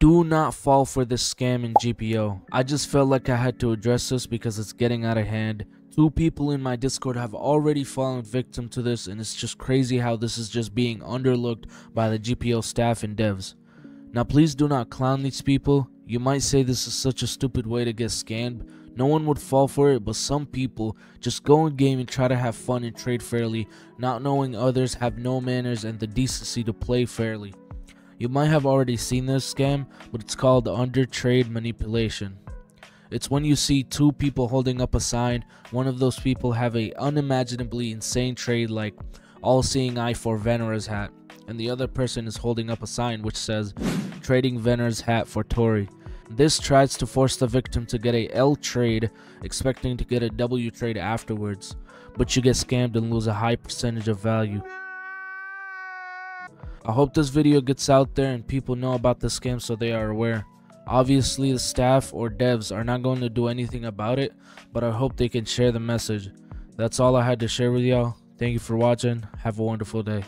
Do not fall for this scam in GPO. I just felt like I had to address this because it's getting out of hand. Two people in my Discord have already fallen victim to this, and it's just crazy how this is just being underlooked by the GPO staff and devs. Now, please do not clown these people. You might say this is such a stupid way to get scammed. No one would fall for it, but some people just go in game and try to have fun and trade fairly, not knowing others have no manners and the decency to play fairly. You might have already seen this scam, but it's called under trade manipulation. It's when you see two people holding up a sign, one of those people have a unimaginably insane trade like all seeing eye for Venera's hat, and the other person is holding up a sign which says trading Venera's hat for Tori. This tries to force the victim to get a L trade, expecting to get a W trade afterwards, but you get scammed and lose a high percentage of value. I hope this video gets out there and people know about the scam so they are aware. Obviously, the staff or devs are not going to do anything about it, but I hope they can share the message. That's all I had to share with y'all. Thank you for watching. Have a wonderful day.